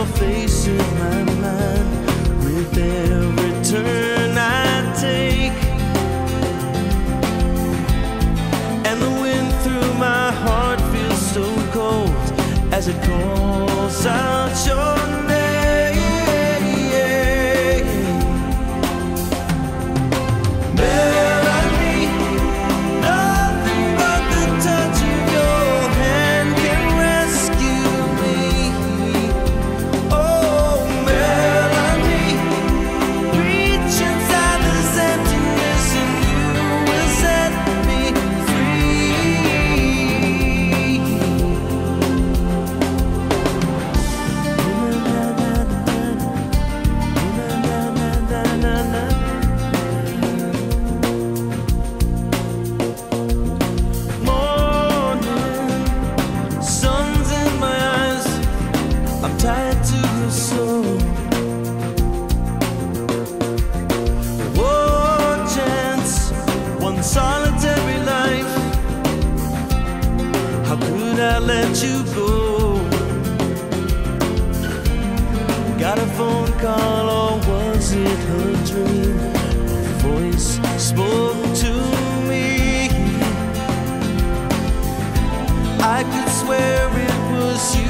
your face in my mind with every turn I take. And the wind through my heart feels so cold as it calls out your name. let you go. Got a phone call, or was it a dream? A voice spoke to me. I could swear it was you.